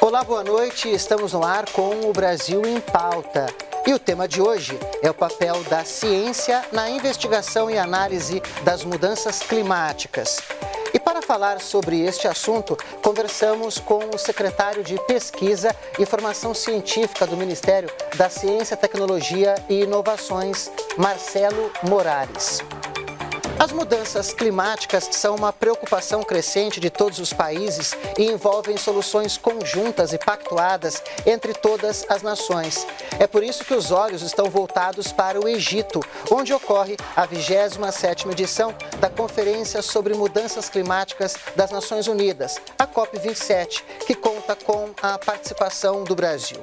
Olá, boa noite. Estamos no ar com o Brasil em Pauta. E o tema de hoje é o papel da ciência na investigação e análise das mudanças climáticas. Falar sobre este assunto, conversamos com o secretário de Pesquisa e Formação Científica do Ministério da Ciência, Tecnologia e Inovações, Marcelo Morales. As mudanças climáticas são uma preocupação crescente de todos os países e envolvem soluções conjuntas e pactuadas entre todas as nações. É por isso que os olhos estão voltados para o Egito, onde ocorre a 27ª edição da Conferência sobre Mudanças Climáticas das Nações Unidas, a COP27, que conta com a participação do Brasil.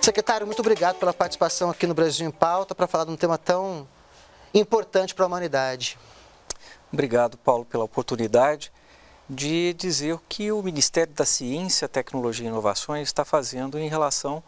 Secretário, muito obrigado pela participação aqui no Brasil em Pauta para falar de um tema tão importante para a humanidade. Obrigado, Paulo, pela oportunidade de dizer o que o Ministério da Ciência, Tecnologia e Inovações está fazendo em relação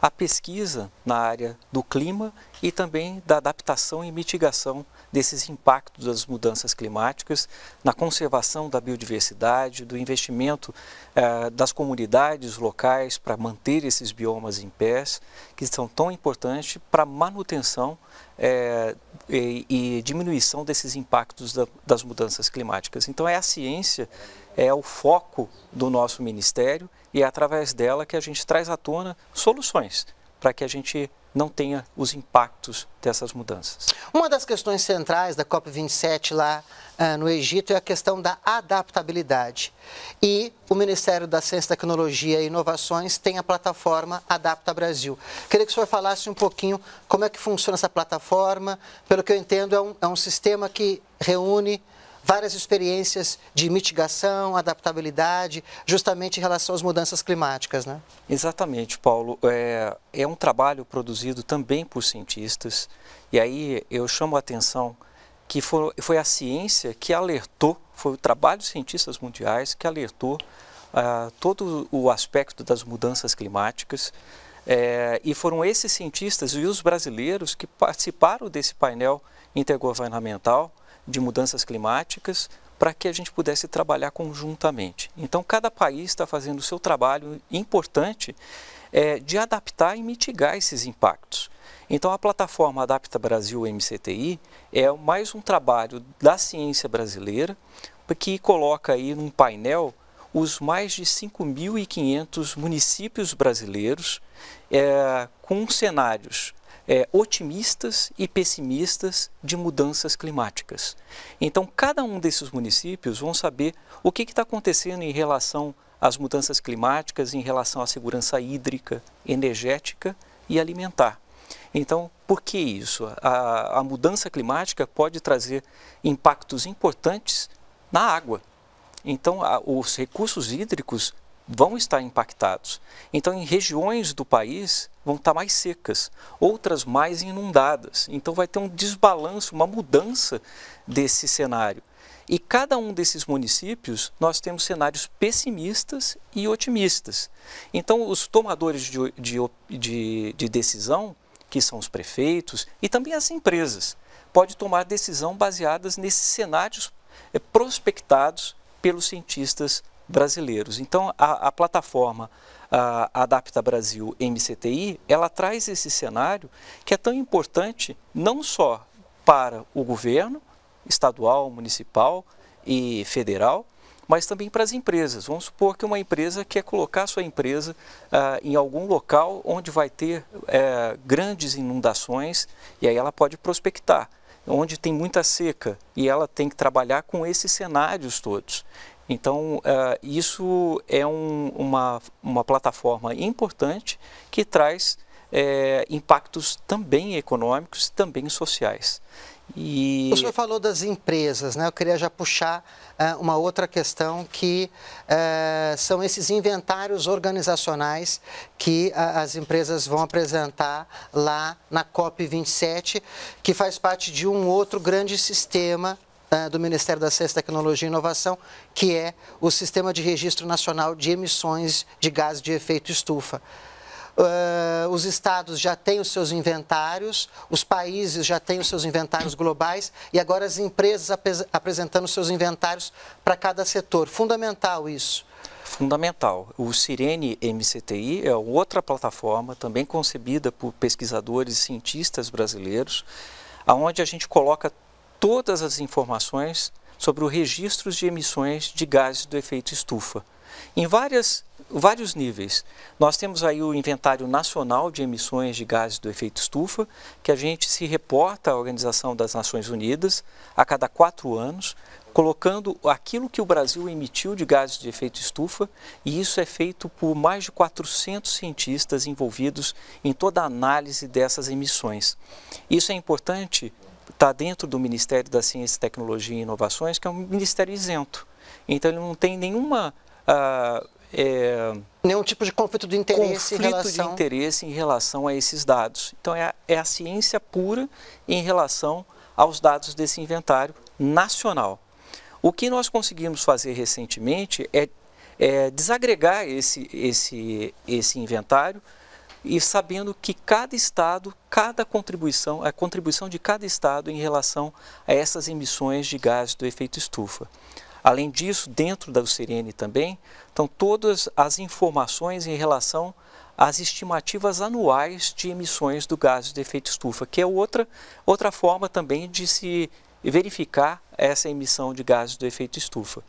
à pesquisa na área do clima e também da adaptação e mitigação desses impactos das mudanças climáticas, na conservação da biodiversidade, do investimento eh, das comunidades locais para manter esses biomas em pés, que são tão importantes para a manutenção eh, e, e, diminuição desses impactos da, das mudanças climáticas. Então é a ciência, é o foco do nosso ministério e é através dela que a gente traz à tona soluções para que a gente não tenha os impactos dessas mudanças. Uma das questões centrais da COP27 lá uh, no Egito é a questão da adaptabilidade. E o Ministério da Ciência, Tecnologia e Inovações tem a plataforma Adapta Brasil. Queria que o senhor falasse um pouquinho como é que funciona essa plataforma. Pelo que eu entendo, é um, é um sistema que reúne várias experiências de mitigação, adaptabilidade, justamente em relação às mudanças climáticas, né? Exatamente, Paulo. É, é um trabalho produzido também por cientistas, e aí eu chamo a atenção que foi, foi a ciência que alertou, foi o trabalho de cientistas mundiais que alertou uh, todo o aspecto das mudanças climáticas, é, e foram esses cientistas e os brasileiros que participaram desse painel intergovernamental de mudanças climáticas para que a gente pudesse trabalhar conjuntamente. Então, cada país está fazendo o seu trabalho importante é, de adaptar e mitigar esses impactos. Então, a plataforma Adapta Brasil MCTI é mais um trabalho da ciência brasileira que coloca aí num painel os mais de 5.500 municípios brasileiros é, com cenários é, otimistas e pessimistas de mudanças climáticas. Então, cada um desses municípios vão saber o que está acontecendo em relação às mudanças climáticas, em relação à segurança hídrica, energética e alimentar. Então, por que isso? A, a mudança climática pode trazer impactos importantes na água. Então, a, os recursos hídricos vão estar impactados. Então, em regiões do país vão estar mais secas, outras mais inundadas. Então, vai ter um desbalanço, uma mudança desse cenário. E cada um desses municípios, nós temos cenários pessimistas e otimistas. Então, os tomadores de, de, de, de decisão, que são os prefeitos e também as empresas, podem tomar decisão baseadas nesses cenários eh, prospectados pelos cientistas brasileiros. Então, a, a plataforma a Adapta Brasil MCTI, ela traz esse cenário que é tão importante não só para o governo estadual, municipal e federal, mas também para as empresas. Vamos supor que uma empresa quer colocar sua empresa ah, em algum local onde vai ter eh, grandes inundações e aí ela pode prospectar. Onde tem muita seca e ela tem que trabalhar com esses cenários todos. Então, uh, isso é um, uma, uma plataforma importante que traz é, impactos também econômicos, também sociais. E... O senhor falou das empresas, né? Eu queria já puxar uh, uma outra questão que uh, são esses inventários organizacionais que uh, as empresas vão apresentar lá na COP27, que faz parte de um outro grande sistema do Ministério da Ciência, Tecnologia e Inovação, que é o Sistema de Registro Nacional de Emissões de Gases de Efeito Estufa. Uh, os estados já têm os seus inventários, os países já têm os seus inventários globais e agora as empresas ap apresentando seus inventários para cada setor. Fundamental isso. Fundamental. O Sirene MCTI é outra plataforma também concebida por pesquisadores e cientistas brasileiros, aonde a gente coloca todas as informações sobre os registros de emissões de gases do efeito estufa. Em várias, vários níveis. Nós temos aí o inventário nacional de emissões de gases do efeito estufa, que a gente se reporta à Organização das Nações Unidas a cada quatro anos, colocando aquilo que o Brasil emitiu de gases de efeito estufa, e isso é feito por mais de 400 cientistas envolvidos em toda a análise dessas emissões. Isso é importante está dentro do Ministério da Ciência, Tecnologia e Inovações, que é um ministério isento. Então ele não tem nenhuma uh, é, nenhum tipo de conflito de interesse conflito em relação... de interesse em relação a esses dados. Então é a, é a ciência pura em relação aos dados desse inventário nacional. O que nós conseguimos fazer recentemente é, é desagregar esse, esse, esse inventário e sabendo que cada estado, cada contribuição, a contribuição de cada estado em relação a essas emissões de gases do efeito estufa. Além disso, dentro da UCRN também, estão todas as informações em relação às estimativas anuais de emissões do gás de efeito estufa, que é outra, outra forma também de se verificar essa emissão de gases do efeito estufa.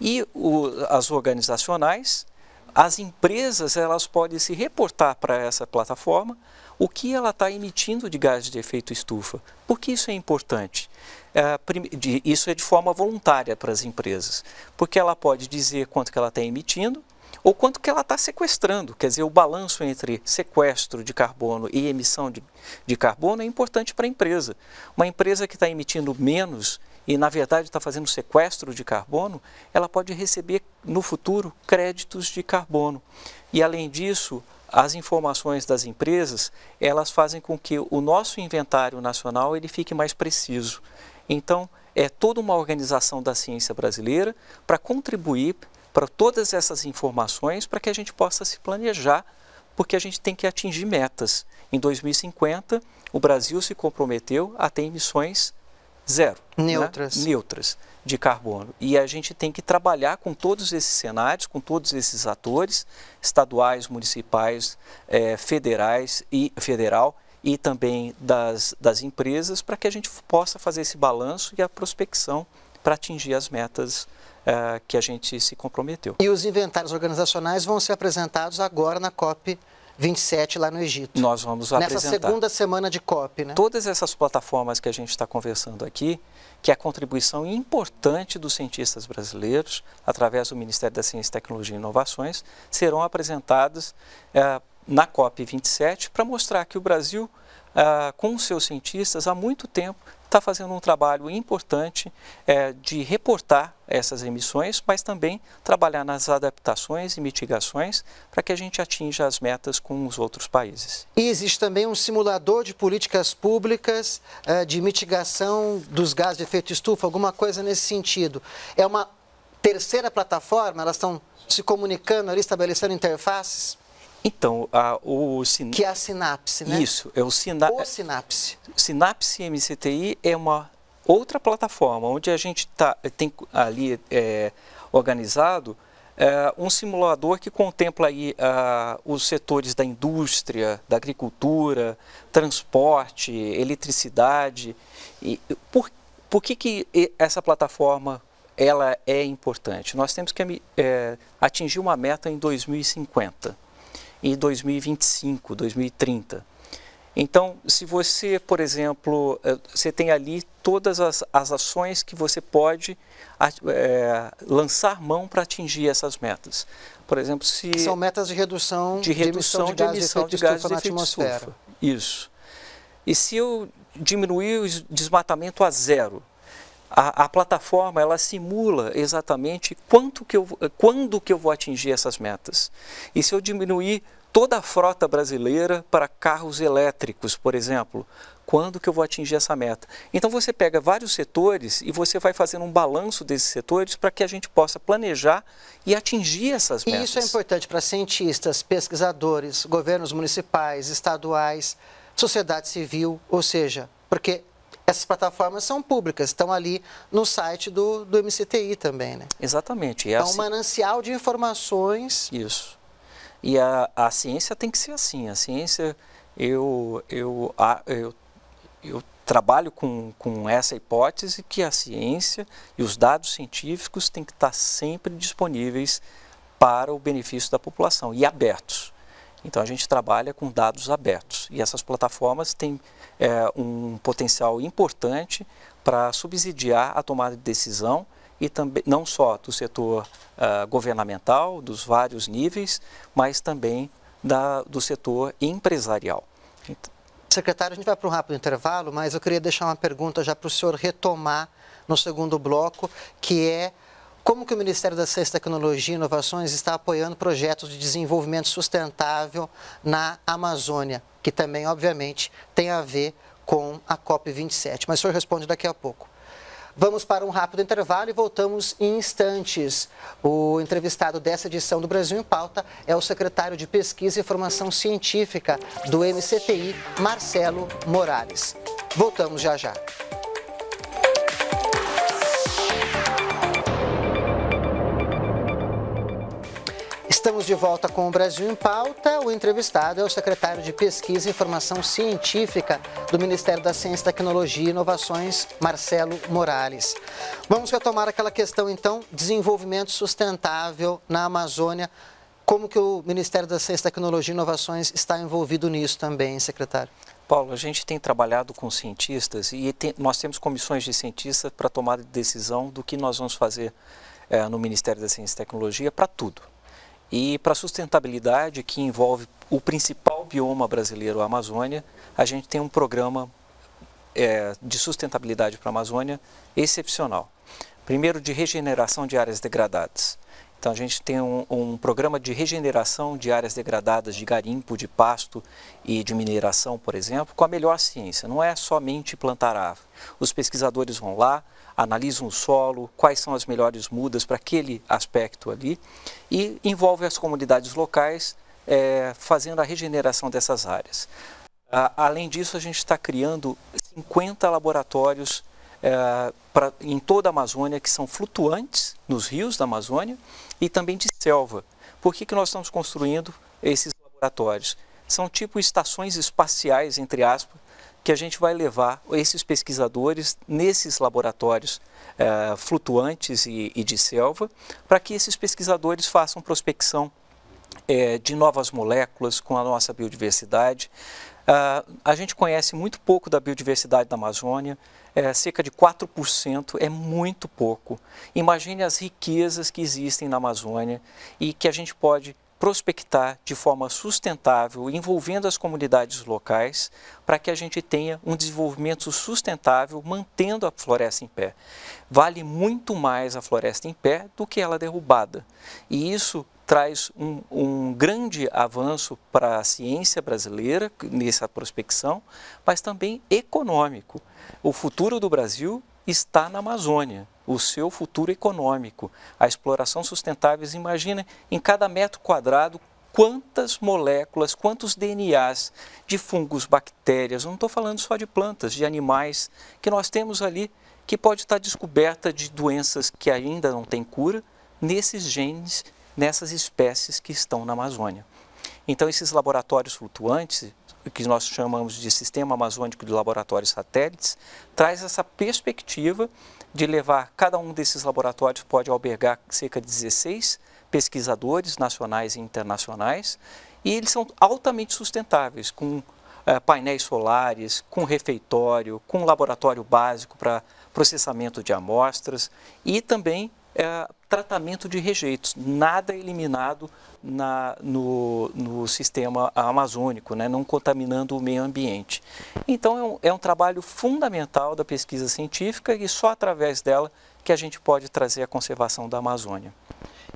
E o, as organizacionais as empresas elas podem se reportar para essa plataforma o que ela está emitindo de gases de efeito estufa. Por que isso é importante? É, isso é de forma voluntária para as empresas, porque ela pode dizer quanto que ela está emitindo ou quanto que ela está sequestrando. Quer dizer, o balanço entre sequestro de carbono e emissão de, de carbono é importante para a empresa. Uma empresa que está emitindo menos e na verdade está fazendo sequestro de carbono, ela pode receber no futuro créditos de carbono. E além disso, as informações das empresas, elas fazem com que o nosso inventário nacional ele fique mais preciso. Então, é toda uma organização da ciência brasileira para contribuir para todas essas informações para que a gente possa se planejar, porque a gente tem que atingir metas. Em 2050, o Brasil se comprometeu a ter emissões zero. Né? Neutras. Né? Neutras de carbono. E a gente tem que trabalhar com todos esses cenários, com todos esses atores, estaduais, municipais, é, federais e federal e também das, das empresas, para que a gente possa fazer esse balanço e a prospecção para atingir as metas é, que a gente se comprometeu. E os inventários organizacionais vão ser apresentados agora na COP 27 lá no Egito. Nós vamos Nessa apresentar. Nessa segunda semana de COP, né? Todas essas plataformas que a gente está conversando aqui, que é a contribuição importante dos cientistas brasileiros, através do Ministério da Ciência, Tecnologia e Inovações, serão apresentadas é, na COP 27 para mostrar que o Brasil, é, com seus cientistas, há muito tempo está fazendo um trabalho importante é, de reportar essas emissões, mas também trabalhar nas adaptações e mitigações para que a gente atinja as metas com os outros países. E existe também um simulador de políticas públicas é, de mitigação dos gases de efeito estufa, alguma coisa nesse sentido. É uma terceira plataforma, elas estão se comunicando ali, estabelecendo interfaces? Então, a, o sin... que é a sinapse, né? Isso, é o, sina... o sinapse. Sinapse MCTI é uma outra plataforma onde a gente tá, tem ali é, organizado é, um simulador que contempla aí os setores da indústria, da agricultura, transporte, eletricidade. E por, por que, que essa plataforma ela é importante? Nós temos que é, atingir uma meta em 2050 em 2025, 2030. Então, se você, por exemplo, eh, você tem ali todas as, as ações que você pode é, lançar mão para atingir essas metas. Por exemplo, se... São metas de redução de, redução de, emissão de gases de, efeito atmosfera. Estufa. Isso. E se eu diminuir o desmatamento a zero, a, a, plataforma ela simula exatamente quanto que eu, quando que eu vou atingir essas metas. E se eu diminuir toda a frota brasileira para carros elétricos, por exemplo. Quando que eu vou atingir essa meta? Então você pega vários setores e você vai fazendo um balanço desses setores para que a gente possa planejar e atingir essas metas. E isso é importante para cientistas, pesquisadores, governos municipais, estaduais, sociedade civil, ou seja, porque essas plataformas são públicas, estão ali no site do, do MCTI também, né? Exatamente. É, é um assim... manancial de informações. Isso. E a, a ciência tem que ser assim. A ciência, eu, eu, a, eu, eu trabalho com, com essa hipótese que a ciência e os dados científicos têm que estar sempre disponíveis para o benefício da população e abertos. Então a gente trabalha com dados abertos e essas plataformas têm é, um potencial importante para subsidiar a tomada de decisão e também não só do setor uh, governamental, dos vários níveis, mas também da, do setor empresarial. Então, Secretário, a gente vai para um rápido intervalo, mas eu queria deixar uma pergunta já para o senhor retomar no segundo bloco, que é como que o Ministério da Ciência, Tecnologia e Inovações está apoiando projetos de desenvolvimento sustentável na Amazônia, que também, obviamente, tem a ver com a COP27. Mas o senhor responde daqui a pouco. Vamos para um rápido intervalo e voltamos em instantes. O entrevistado dessa edição do Brasil em Pauta é o secretário de Pesquisa e Formação Científica do MCTI, Marcelo Morales. Voltamos já já. Estamos de volta com o Brasil em Pauta. O entrevistado é o secretário de Pesquisa e Informação Científica do Ministério da Ciência, Tecnologia e Inovações, Marcelo Morales. Vamos retomar aquela questão, então, desenvolvimento sustentável na Amazônia. Como que o Ministério da Ciência, Tecnologia e Inovações está envolvido nisso também, secretário? Paulo, a gente tem trabalhado com cientistas e tem, nós temos comissões de cientistas para tomada de decisão do que nós vamos fazer é, no Ministério da Ciência e Tecnologia para tudo e para sustentabilidade, que envolve o principal bioma brasileiro, a Amazônia, a gente tem um programa é, de sustentabilidade para a Amazônia excepcional. Primeiro, de regeneração de áreas degradadas. Então, a gente tem um, um, programa de regeneração de áreas degradadas de garimpo, de pasto e de mineração, por exemplo, com a melhor ciência. Não é somente plantar árvore. Os pesquisadores vão lá, analisam o solo, quais são as melhores mudas para aquele aspecto ali e envolve as comunidades locais é, fazendo a regeneração dessas áreas. além disso, a gente está criando 50 laboratórios é, pra, em toda a Amazônia que são flutuantes nos rios da Amazônia e também de selva. Por que, que nós estamos construindo esses laboratórios? São tipo estações espaciais, entre aspas, que a gente vai levar esses pesquisadores nesses laboratórios eh, flutuantes e, e, de selva, para que esses pesquisadores façam prospecção eh, de novas moléculas com a nossa biodiversidade. Uh, a gente conhece muito pouco da biodiversidade da Amazônia, é, cerca de 4% é muito pouco. Imagine as riquezas que existem na Amazônia e que a gente pode prospectar de forma sustentável, envolvendo as comunidades locais, para que a gente tenha um desenvolvimento sustentável, mantendo a floresta em pé. Vale muito mais a floresta em pé do que ela derrubada. E isso traz um, um grande avanço para a ciência brasileira nessa prospecção, mas também econômico. O futuro do Brasil está na Amazônia o seu futuro econômico. A exploração sustentável, imagina em cada metro quadrado quantas moléculas, quantos DNAs de fungos, bactérias, não estou falando só de plantas, de animais, que nós temos ali, que pode estar descoberta de doenças que ainda não têm cura, nesses genes, nessas espécies que estão na Amazônia. Então, esses laboratórios flutuantes, que nós chamamos de Sistema Amazônico de Laboratórios Satélites, traz essa perspectiva de levar, cada um desses laboratórios pode albergar cerca de 16 pesquisadores nacionais e internacionais, e eles são altamente sustentáveis, com eh, painéis solares, com refeitório, com laboratório básico para processamento de amostras e também eh, tratamento de rejeitos, nada eliminado na, no, no, sistema amazônico, né, não contaminando o meio ambiente. Então é um, é um trabalho fundamental da pesquisa científica e só através dela que a gente pode trazer a conservação da Amazônia.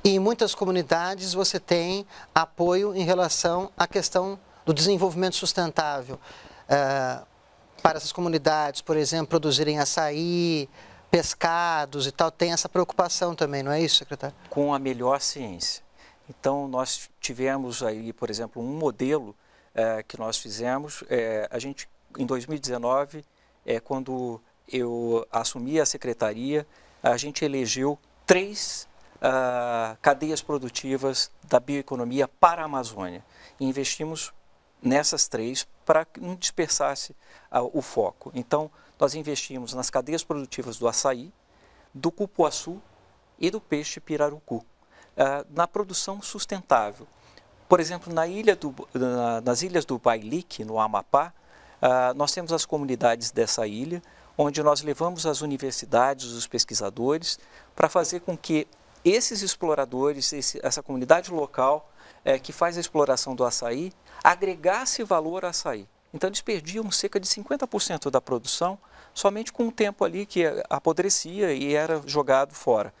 E em muitas comunidades você tem apoio em relação à questão do desenvolvimento sustentável. Uh, para essas comunidades, por exemplo, produzirem açaí, pescados e tal, tem essa preocupação também, não é isso, secretário? Com a melhor ciência. Então, nós tivemos aí, por exemplo, um modelo é, que nós fizemos. É, a gente, em 2019, é, quando eu assumi a secretaria, a gente elegeu três uh, cadeias produtivas da bioeconomia para a Amazônia. E investimos nessas três para que não dispersasse uh, o foco. Então, nós investimos nas cadeias produtivas do açaí, do cupuaçu e do peixe pirarucu, uh, na produção sustentável. Por exemplo, na ilha do, na, nas ilhas do Bailique, no Amapá, uh, nós temos as comunidades dessa ilha, onde nós levamos as universidades, os pesquisadores, para fazer com que esses exploradores, esse, essa comunidade local é, que faz a exploração do açaí, agregasse valor ao açaí. Então eles perdiam cerca de 50% da produção somente com o tempo ali que apodrecia e era jogado fora.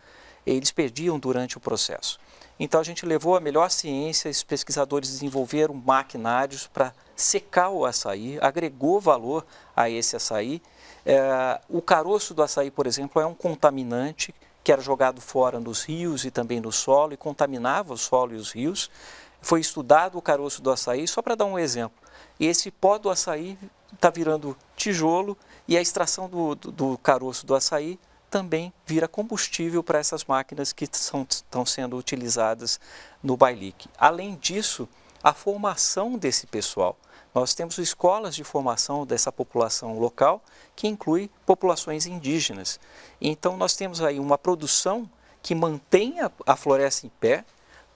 Eles perdiam durante o processo. Então a gente levou a melhor ciência, os pesquisadores desenvolveram maquinários para secar o açaí, agregou valor a esse açaí. É, o caroço do açaí, por exemplo, é um contaminante que era jogado fora nos rios e também no solo e contaminava o solo e os rios. Foi estudado o caroço do açaí, só para dar um exemplo. Esse pó do açaí está virando tijolo e a extração do, do, do caroço do açaí também vira combustível para essas máquinas que são, estão sendo utilizadas no Bailique. Além disso, a formação desse pessoal. Nós temos escolas de formação dessa população local, que inclui populações indígenas. Então, nós temos aí uma produção que mantém a, a floresta em pé,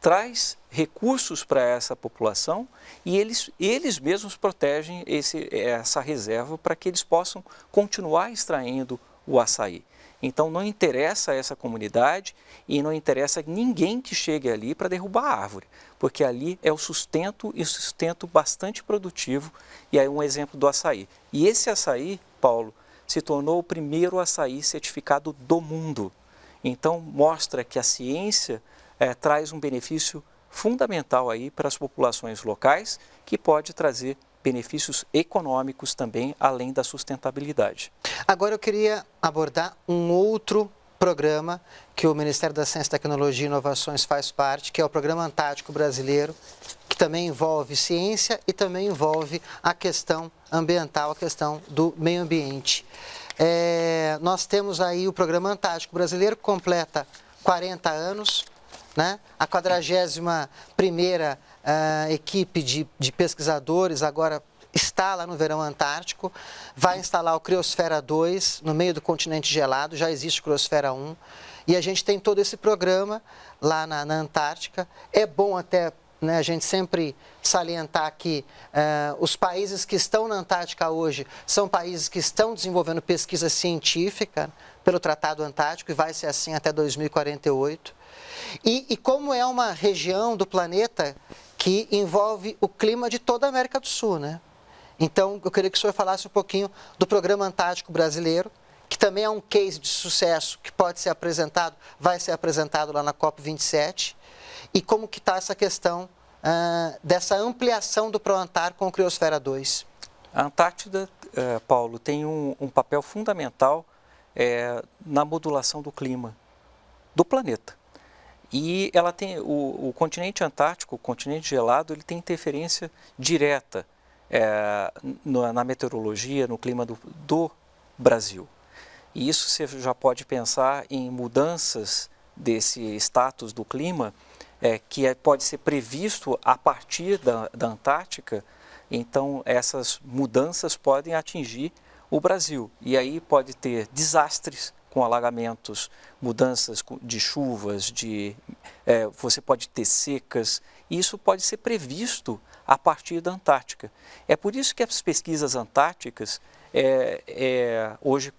traz recursos para essa população e eles, eles mesmos protegem esse, essa reserva para que eles possam continuar extraindo o açaí. Então não interessa essa comunidade e não interessa ninguém que chegue ali para derrubar a árvore, porque ali é o sustento e sustento bastante produtivo. E aí um exemplo do açaí. E esse açaí, Paulo, se tornou o primeiro açaí certificado do mundo. Então mostra que a ciência é, traz um benefício fundamental aí para as populações locais, que pode trazer benefícios econômicos também, além da sustentabilidade. Agora eu queria abordar um outro programa que o Ministério da Ciência, Tecnologia e Inovações faz parte, que é o Programa Antártico Brasileiro, que também envolve ciência e também envolve a questão ambiental, a questão do meio ambiente. É, nós temos aí o Programa Antártico Brasileiro, que completa 40 anos, né? A 41ª uh, equipe de, de pesquisadores agora está lá no verão antártico, vai instalar o Criosfera 2 no meio do continente gelado, já existe o Criosfera 1, e a gente tem todo esse programa lá na, na Antártica. É bom até né, a gente sempre salientar que uh, os países que estão na Antártica hoje são países que estão desenvolvendo pesquisa científica pelo Tratado Antártico e vai ser assim até 2048. E, e como é uma região do planeta que envolve o clima de toda a América do Sul, né? Então, eu queria que o senhor falasse um pouquinho do Programa Antártico Brasileiro, que também é um case de sucesso que pode ser apresentado, vai ser apresentado lá na COP27, e como que está essa questão uh, dessa ampliação do ProAntar com o Criosfera 2. A Antártida, uh, Paulo, tem um, um papel fundamental é, na modulação do clima do planeta. E ela tem o, o, continente antártico, o continente gelado, ele tem interferência direta é, na, na, meteorologia, no clima do, do, Brasil. E isso você já pode pensar em mudanças desse status do clima é, que é, pode ser previsto a partir da, da Antártica. Então essas mudanças podem atingir o Brasil e aí pode ter desastres com alagamentos, mudanças de chuvas, de, é, você pode ter secas, e isso pode ser previsto a partir da Antártica. É por isso que as pesquisas antárticas é, é, hoje,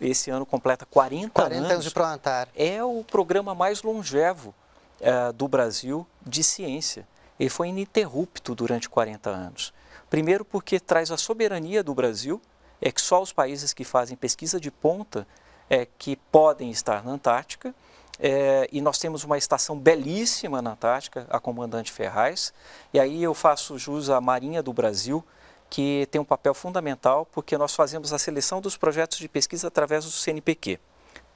esse ano completa 40, 40 anos. anos de Proantar. É o programa mais longevo é, do Brasil de ciência. Ele foi ininterrupto durante 40 anos. Primeiro porque traz a soberania do Brasil, é que só os países que fazem pesquisa de ponta é, que podem estar na Antártica, é, e nós temos uma estação belíssima na Antártica, a Comandante Ferraz, e aí eu faço jus à Marinha do Brasil, que tem um papel fundamental, porque nós fazemos a seleção dos projetos de pesquisa através do CNPq,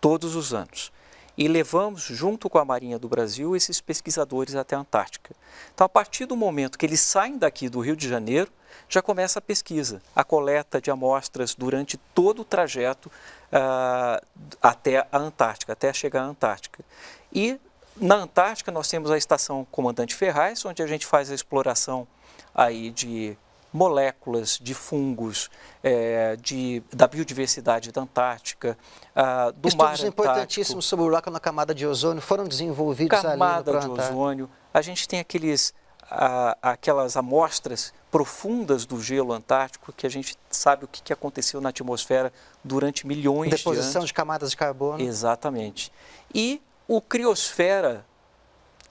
todos os anos. E levamos, junto com a Marinha do Brasil, esses pesquisadores até a Antártica. Então, a partir do momento que eles saem daqui do Rio de Janeiro, já começa a pesquisa, a coleta de amostras durante todo o trajeto uh, até a Antártica, até chegar à Antártica. E na Antártica nós temos a estação Comandante Ferraz, onde a gente faz a exploração aí de moléculas de fungos, é, de, da biodiversidade da Antártica, uh, do Estudos mar Antártico. importantíssimos sobre o buraco na camada de ozônio foram desenvolvidos camada ali no de ozônio. A gente tem aqueles, uh, aquelas amostras profundas do gelo antártico, que a gente sabe o que, que aconteceu na atmosfera durante milhões Deposição de anos. Deposição de camadas de carbono. Exatamente. E o criosfera,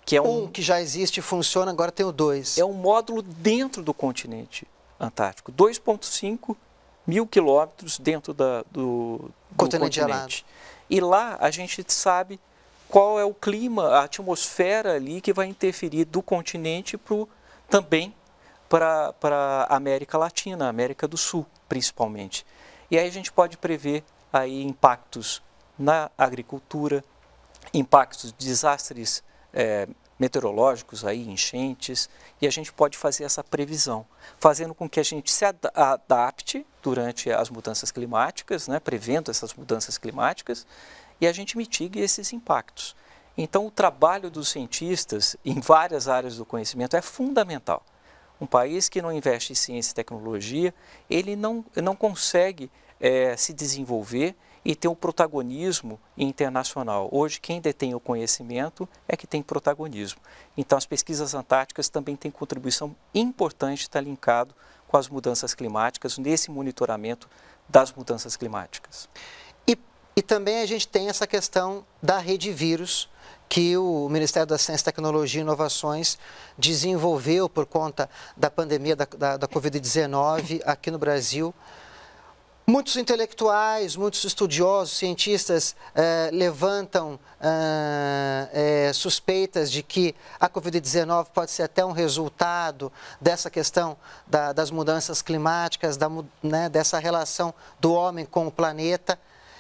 que é um, um que já existe e funciona, agora tem o dois. É um módulo dentro do continente antártico, 2,5 mil quilômetros dentro da, do, do continente. continente. E lá a gente sabe qual é o clima, a atmosfera ali que vai interferir do continente pro, também para a América Latina, América do Sul, principalmente. E aí a gente pode prever aí impactos na agricultura, impactos de desastres é, meteorológicos, aí, enchentes, e a gente pode fazer essa previsão, fazendo com que a gente se adapte durante as mudanças climáticas, né, prevendo essas mudanças climáticas, e a gente mitigue esses impactos. Então, o trabalho dos cientistas em várias áreas do conhecimento é fundamental. Um país que não investe em ciência e tecnologia, ele não, não consegue é, se desenvolver e ter um protagonismo internacional. Hoje, quem detém o conhecimento é que tem protagonismo. Então, as pesquisas antárticas também têm contribuição importante, está linkado com as mudanças climáticas, nesse monitoramento das mudanças climáticas. E, e também a gente tem essa questão da rede vírus, que o Ministério da Ciência, Tecnologia e Inovações desenvolveu por conta da pandemia da, da, da Covid-19 aqui no Brasil. Muitos intelectuais, muitos estudiosos, cientistas eh, levantam eh, eh, suspeitas de que a Covid-19 pode ser até um resultado dessa questão da, das mudanças climáticas, da, né, dessa relação do homem com o planeta.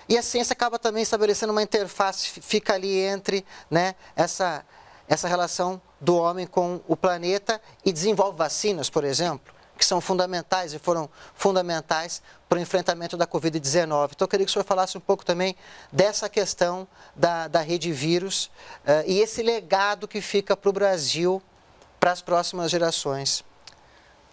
E a ciência acaba também estabelecendo uma interface, fica ali entre né, essa, essa relação do homem com o planeta e desenvolve vacinas, por exemplo, que são fundamentais e foram fundamentais para o enfrentamento da Covid-19. Então, eu queria que o senhor falasse um pouco também dessa questão da, da rede vírus uh, e esse legado que fica para o Brasil para as próximas gerações.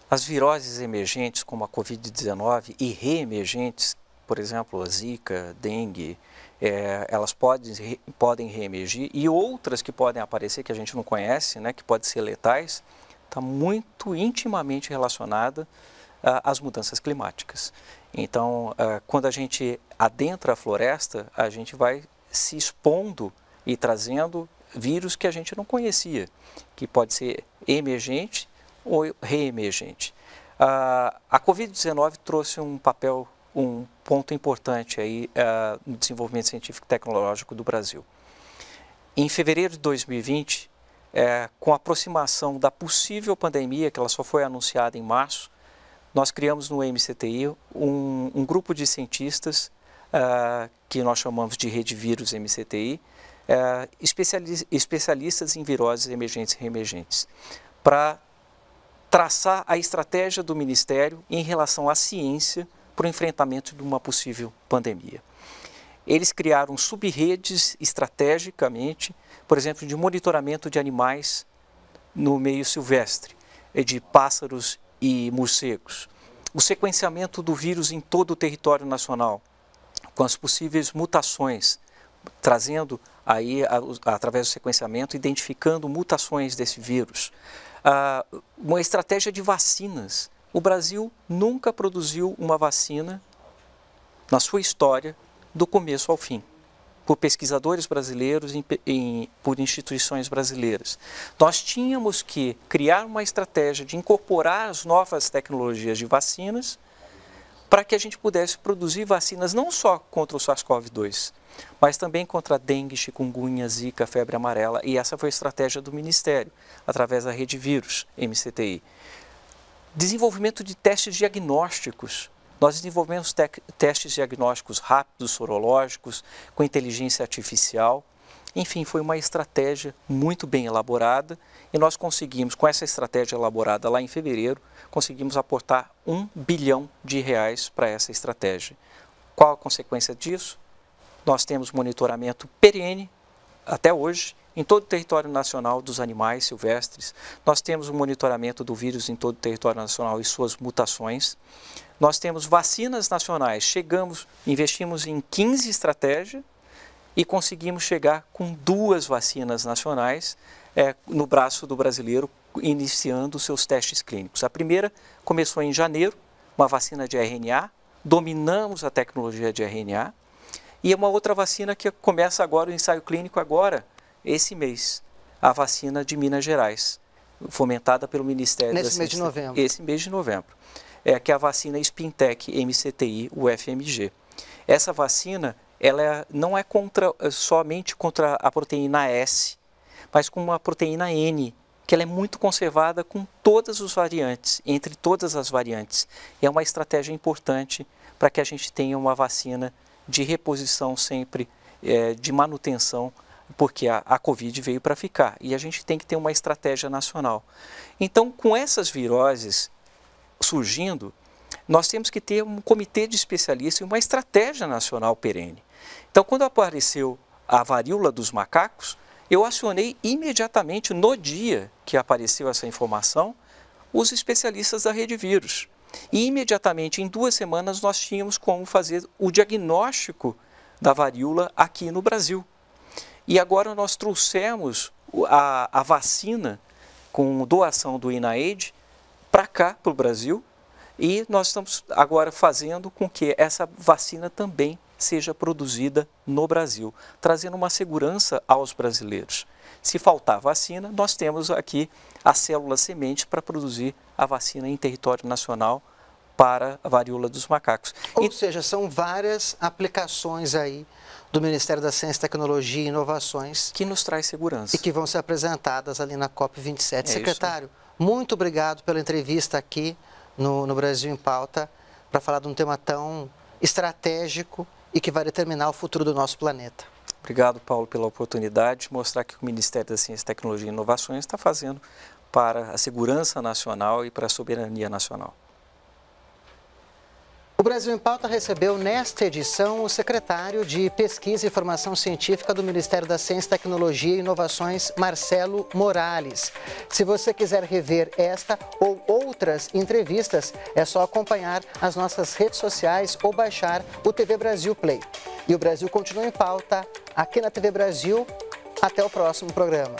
As viroses emergentes, como a Covid-19, e reemergentes, por exemplo, a zika, dengue, é, elas podem, podem reemergir e outras que podem aparecer que a gente não conhece, né, que podem ser letais, está muito intimamente relacionada uh, às mudanças climáticas. Então, uh, quando a gente adentra a floresta, a gente vai se expondo e trazendo vírus que a gente não conhecia, que pode ser emergente ou reemergente. Uh, a Covid-19 trouxe um papel um ponto importante aí no desenvolvimento científico e tecnológico do Brasil. Em fevereiro de 2020, é, com a aproximação da possível pandemia, que ela só foi anunciada em março, nós criamos no MCTI um, um grupo de cientistas uh, que nós chamamos de Rede Vírus MCTI, uh, especialistas em viroses emergentes e reemergentes, para traçar a estratégia do Ministério em relação à ciência para o enfrentamento de uma possível pandemia. Eles criaram subredes estrategicamente, por exemplo, de monitoramento de animais no meio silvestre, de pássaros e morcegos. O sequenciamento do vírus em todo o território nacional, com as possíveis mutações, trazendo aí, através do sequenciamento, identificando mutações desse vírus. Ah, uma estratégia de vacinas o Brasil nunca produziu uma vacina na sua história do começo ao fim por pesquisadores brasileiros, em, em, por instituições brasileiras. Nós tínhamos que criar uma estratégia de incorporar as novas tecnologias de vacinas para que a gente pudesse produzir vacinas não só contra o SARS-CoV-2, mas também contra dengue, chikungunya, zika, febre amarela. E essa foi a estratégia do Ministério, através da Rede Vírus, MCTI. Desenvolvimento de testes diagnósticos nós desenvolvemos te testes diagnósticos rápidos, sorológicos, com inteligência artificial. Enfim, foi uma estratégia muito bem elaborada e nós conseguimos, com essa estratégia elaborada lá em fevereiro, conseguimos aportar um bilhão de reais para essa estratégia. Qual a consequência disso? Nós temos monitoramento perene até hoje em todo o território nacional dos animais silvestres. Nós temos o monitoramento do vírus em todo o território nacional e suas mutações. Nós temos vacinas nacionais, chegamos, investimos em 15 estratégias e conseguimos chegar com duas vacinas nacionais é, no braço do brasileiro, iniciando seus testes clínicos. A primeira começou em janeiro, uma vacina de RNA, dominamos a tecnologia de RNA, e uma outra vacina que começa agora, o ensaio clínico agora, esse mês, a vacina de Minas Gerais, fomentada pelo Ministério Nesse da mês de novembro. Esse mês de novembro é, que é a vacina Spintec MCTI UFMG. Essa vacina ela é, não é contra, é somente contra a proteína S, mas com uma proteína N, que ela é muito conservada com todas as variantes, entre todas as variantes. É uma estratégia importante para que a gente tenha uma vacina de reposição sempre, é, de manutenção, porque a, a Covid veio para ficar e a gente tem que ter uma estratégia nacional. Então, com essas viroses surgindo, nós temos que ter um comitê de especialistas e uma estratégia nacional perene. Então, quando apareceu a varíola dos macacos, eu acionei imediatamente, no dia que apareceu essa informação, os especialistas da rede vírus. E imediatamente, em duas semanas, nós tínhamos como fazer o diagnóstico da varíola aqui no Brasil. E agora nós trouxemos a, a vacina com doação do INAID para cá, para o Brasil, e nós estamos agora fazendo com que essa vacina também seja produzida no Brasil, trazendo uma segurança aos brasileiros. Se faltar vacina, nós temos aqui a célula semente para produzir a vacina em território nacional para a varíola dos macacos. Ou e... seja, são várias aplicações aí do Ministério da Ciência, Tecnologia e Inovações que nos traz segurança e que vão ser apresentadas ali na COP 27. É Secretário, isso. Muito obrigado pela entrevista aqui no, no Brasil em Pauta para falar de um tema tão estratégico e que vai determinar o futuro do nosso planeta. Obrigado, Paulo, pela oportunidade de mostrar que o Ministério da Ciência, Tecnologia e Inovações está fazendo para a segurança nacional e para a soberania nacional. O Brasil em Pauta recebeu nesta edição o secretário de Pesquisa e Formação Científica do Ministério da Ciência, Tecnologia e Inovações, Marcelo Morales. Se você quiser rever esta ou outras entrevistas, é só acompanhar as nossas redes sociais ou baixar o TV Brasil Play. E o Brasil continua em pauta aqui na TV Brasil. Até o próximo programa.